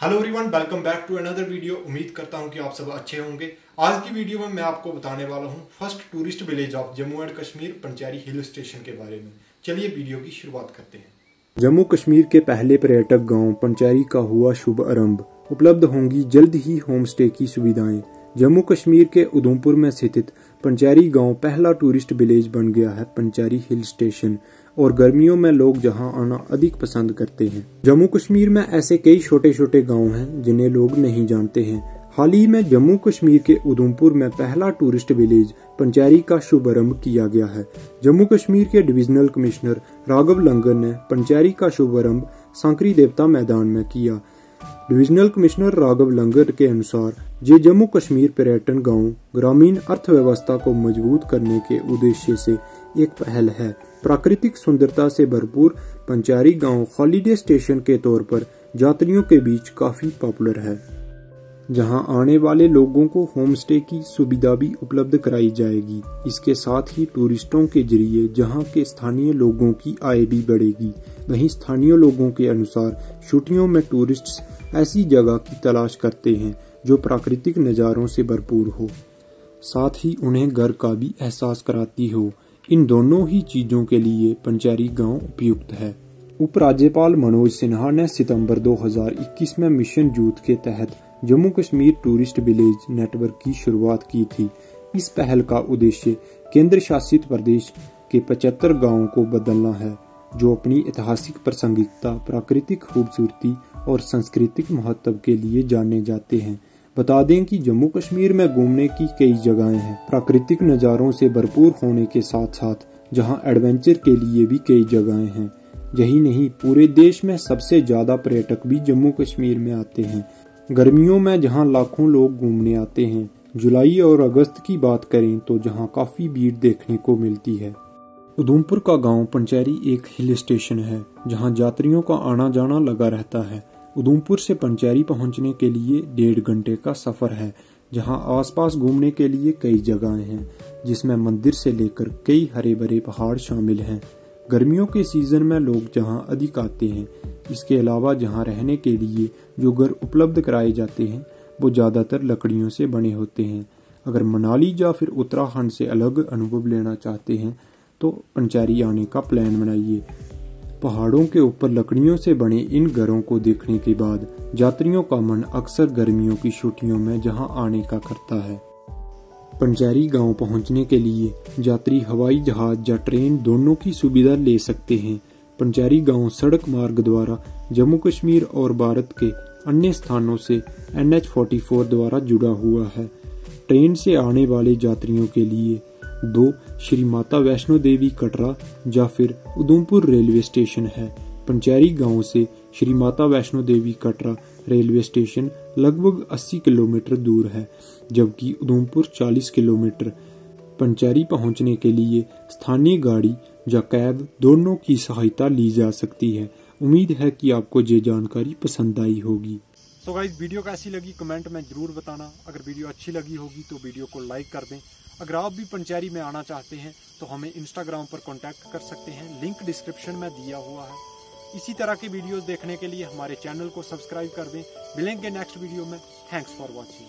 Hello everyone welcome back to another video उम्मीद करता हूँ कि आप सब अच्छे होंगे। आज की वीडियो में मैं आपको बताने वाला हूँ first tourist village of Jammu and Kashmir Panchari hill station के बारे में। चलिए वीडियो की शुरुआत करते हैं। जम्मू कश्मीर के पहले पर्यटक गाँव पंचारी का हुआ शुभ आरंभ उपलब्ध होंगी जल्द ही होम स्टे की सुविधाएँ। जम्मू कश्मीर के उधमपुर में स्थित पंचारी गाँव पहला टूरिस्ट विलेज बन गया है पंचारी हिल स्टेशन और गर्मियों में लोग जहाँ आना अधिक पसंद करते हैं। जम्मू कश्मीर में ऐसे कई छोटे छोटे गाँव हैं, जिन्हें लोग नहीं जानते हैं। हाल ही में जम्मू कश्मीर के उधमपुर में पहला टूरिस्ट विलेज, पंचैरी का शुभारंभ किया गया है। जम्मू कश्मीर के डिविजनल कमिश्नर राघव लंगर ने पंचैरी का शुभारंभ सांकरी देवता मैदान में किया। डिविजनल कमिश्नर राघव लंगर के अनुसार, ये जम्मू कश्मीर पर्यटन गाँव ग्रामीण अर्थव्यवस्था को मज़बूत करने के उद्देश्य से एक पहल है। प्राकृतिक सुंदरता से भरपूर पंचारी गाँव हॉलीडे स्टेशन के तौर पर यात्रियों के बीच काफ़ी पॉपुलर है। जहाँ आने वाले लोगों को होम स्टे की सुविधा भी उपलब्ध कराई जाएगी। इसके साथ ही टूरिस्टों के ज़रिए जहाँ के स्थानीय लोगों की आय भी बढ़ेगी। वहीं स्थानीय लोगों के अनुसार छुट्टियों में टूरिस्ट ऐसी जगह की तलाश करते हैं जो प्राकृतिक नज़ारों से भरपूर हो। साथ ही उन्हें घर का भी एहसास कराती हो। इन दोनों ही चीज़ों के लिए पंचारी गाँव उपयुक्त है। उपराज्यपाल मनोज सिन्हा ने सितंबर 2021 में मिशन यूथ के तहत Jammu Kashmir tourist village network की शुरुआत की थी। इस पहल का उद्देश्य केंद्र शासित प्रदेश के 75 गाँवों को बदलना है, जो अपनी ऐतिहासिक प्रासंगिकता, प्राकृतिक खूबसूरती और सांस्कृतिक महत्व के लिए जाने जाते हैं। बता दें कि जम्मू कश्मीर में घूमने की कई जगहें हैं। प्राकृतिक नज़ारों से भरपूर होने के साथ साथ जहाँ एडवेंचर के लिए भी कई जगहें हैं। यही नहीं, पूरे देश में सबसे ज़्यादा पर्यटक भी जम्मू कश्मीर में आते हैं। गर्मियों में जहाँ लाखों लोग घूमने आते हैं, जुलाई और अगस्त की बात करें तो जहाँ काफ़ी भीड़ देखने को मिलती है। उधमपुर का गाँव पंचैरी एक हिल स्टेशन है, जहाँ यात्रियों का आना जाना लगा रहता है। उधमपुर से पंचैरी पहुँचने के लिए डेढ़ घंटे का सफ़र है, जहाँ आसपास घूमने के लिए कई जगहें हैं, जिसमें मंदिर से लेकर कई हरे भरे पहाड़ शामिल हैं। गर्मियों के सीज़न में लोग जहाँ अधिक आते हैं इसके अलावा जहाँ रहने के लिए जो घर उपलब्ध कराए जाते हैं, वो ज़्यादातर लकड़ियों से बने होते हैं। अगर मनाली या फिर उत्तराखंड से अलग अनुभव लेना चाहते हैं तो पंचारी आने का प्लान बनाइए। पहाड़ों के ऊपर लकड़ियों से बने इन घरों को देखने के बाद यात्रियों का मन अक्सर गर्मियों की छुट्टियों में जहाँ आने का करता है। पंचारी गाँव पहुँचने के लिए यात्री हवाई जहाज़ या ट्रेन दोनों की सुविधा ले सकते हैं। पंचारी गाँव सड़क मार्ग द्वारा जम्मू कश्मीर और भारत के अन्य स्थानों से एन एच द्वारा जुड़ा हुआ है। ट्रेन से आने वाले यात्रियों के लिए दो श्री माता वैष्णो देवी कटरा या फिर उधमपुर रेलवे स्टेशन है। पंचैरी गाँव से श्री माता वैष्णो देवी कटरा रेलवे स्टेशन लगभग 80 किलोमीटर दूर है, जबकि उधमपुर 40 किलोमीटर पंचैरी पहुँचने के लिए स्थानीय गाड़ी या कैब दोनों की सहायता ली जा सकती है। उम्मीद है कि आपको ये जानकारी पसंद आई होगी। सो गाइस वीडियो कैसी लगी? कमेंट में ज़रूर बताना। अगर वीडियो अच्छी लगी होगी तो वीडियो को लाइक कर दें। अगर आप भी पंचैरी में आना चाहते हैं तो हमें इंस्टाग्राम पर कांटेक्ट कर सकते हैं। लिंक डिस्क्रिप्शन में दिया हुआ है। इसी तरह की वीडियोस देखने के लिए हमारे चैनल को सब्सक्राइब कर दें। मिलेंगे नेक्स्ट वीडियो में। Thanks for watching